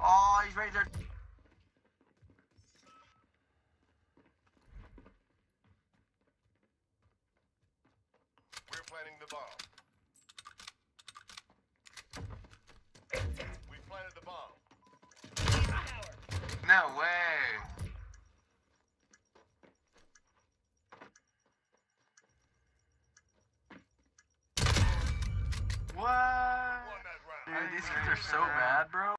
Oh, he's right there. We're planting the bomb. We planted the bomb. No way. What? Dude, these kids are so bad, bro.